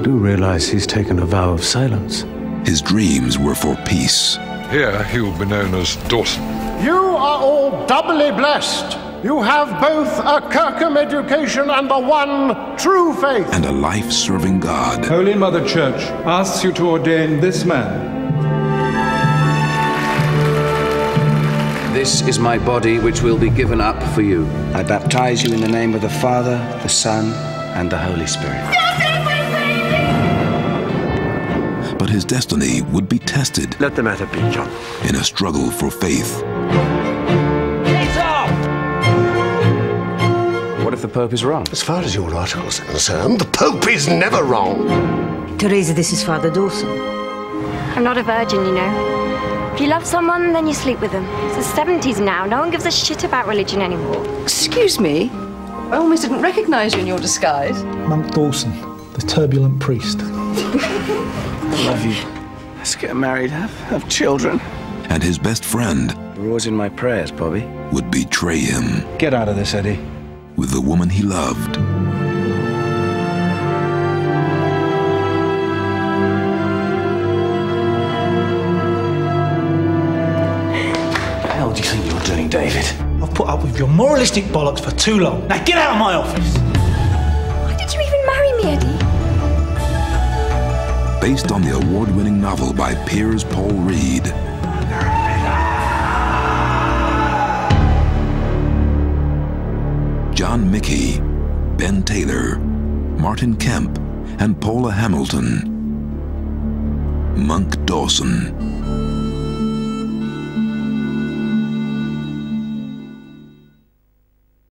do realize he's taken a vow of silence. His dreams were for peace. Here he will be known as Dawson. You are all doubly blessed. You have both a Kirkham education and the one true faith. And a life serving God. Holy Mother Church asks you to ordain this man. This is my body, which will be given up for you. I baptize you in the name of the Father, the Son, and the Holy Spirit. But his destiny would be tested. Let the matter be, John. In a struggle for faith. What if the Pope is wrong? As far as your articles are concerned, the Pope is never wrong. Teresa, this is Father Dawson. I'm not a virgin, you know. If you love someone, then you sleep with them. It's the 70s now. No one gives a shit about religion anymore. Excuse me? I almost didn't recognize you in your disguise. Monk Dawson, the turbulent priest. I love you. Let's get married, have, have children. And his best friend. You're always in my prayers, Bobby. Would betray him. Get out of this, Eddie. With the woman he loved. What the hell do you think you're doing, David? I've put up with your moralistic bollocks for too long. Now get out of my office! Why did you even marry me, Eddie? Based on the award winning novel by Piers Paul Read. John Michie, Ben Taylor, Martin Kemp, and Paula Hamilton. Monk Dawson.